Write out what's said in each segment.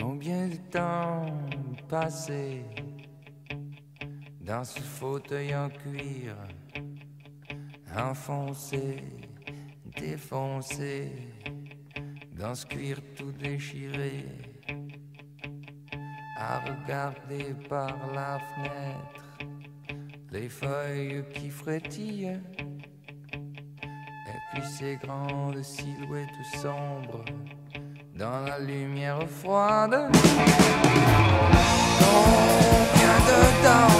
Combien de temps passé dans ce fauteuil en cuir, enfoncé, défoncé, dans ce cuir tout déchiré, à regarder par la fenêtre les feuilles qui frétillent, et puis ces grandes silhouettes sombres dans la lumière froide. Combien de temps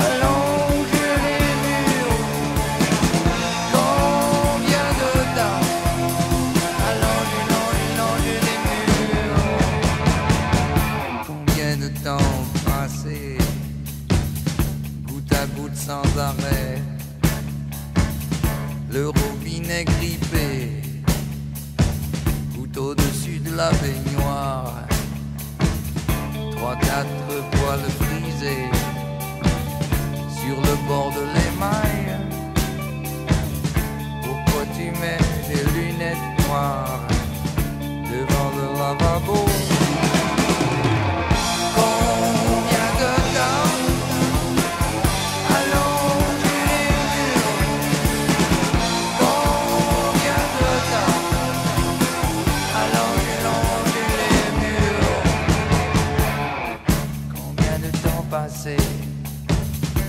allonge les murs? loving.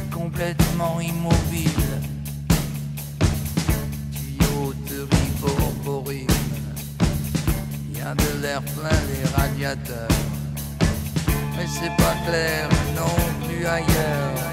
Complètement immobile. Tuyau de riborborine Il y a de l'air plein les radiateurs. Mais c'est pas clair non plus ailleurs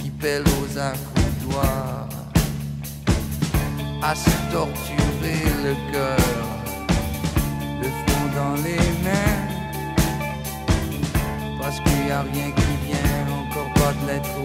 qui pèle aux accoudoirs, à se torturer le cœur, le front dans les mains, parce qu'il n'y a rien qui vient, encore pas de lettre